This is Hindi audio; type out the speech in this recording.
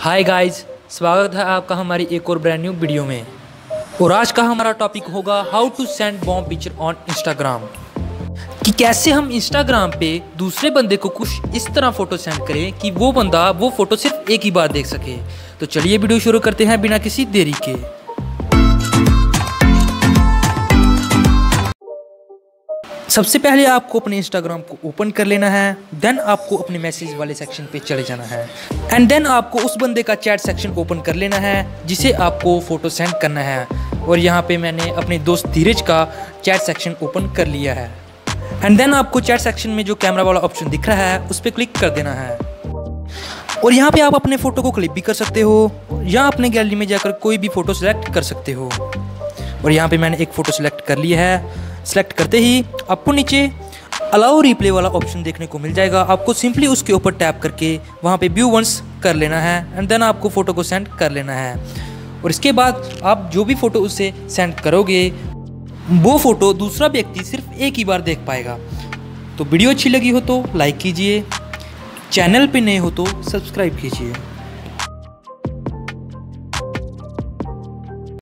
हाय गाइस स्वागत है आपका हमारी एक और ब्रांड न्यू वीडियो में। और आज का हमारा टॉपिक होगा how to send bomb picture on Instagram कि कैसे हम इंस्टाग्राम पे दूसरे बंदे को कुछ इस तरह फ़ोटो सेंड करें कि वो बंदा वो फ़ोटो सिर्फ़ एक ही बार देख सके। तो चलिए वीडियो शुरू करते हैं बिना किसी देरी के। सबसे पहले आपको अपने इंस्टाग्राम को ओपन कर लेना है देन आपको अपने मैसेज वाले सेक्शन पे चले जाना है। एंड देन आपको उस बंदे का चैट सेक्शन ओपन कर लेना है, जिसे आपको फ़ोटो सेंड करना है। और यहाँ पे मैंने अपने दोस्त धीरज का चैट सेक्शन ओपन कर लिया है। एंड देन आपको चैट सेक्शन में जो कैमरा वाला ऑप्शन दिख रहा है, उस पर क्लिक कर देना है। और यहाँ पे आप अपने फ़ोटो को क्लिक भी कर सकते हो, या अपने गैलरी में जाकर कोई भी फ़ोटो सेलेक्ट कर सकते हो। और यहाँ पे मैंने एक फ़ोटो सेलेक्ट कर लिया है। सेलेक्ट करते ही आपको नीचे अलाउ रिप्ले वाला ऑप्शन देखने को मिल जाएगा। आपको सिंपली उसके ऊपर टैप करके वहाँ पे व्यू वंस कर लेना है एंड देन आपको फ़ोटो को सेंड कर लेना है। और इसके बाद आप जो भी फ़ोटो उससे सेंड करोगे, वो फ़ोटो दूसरा व्यक्ति सिर्फ़ एक ही बार देख पाएगा। तो वीडियो अच्छी लगी हो तो लाइक कीजिए चैनल पे नए हो तो सब्सक्राइब कीजिए।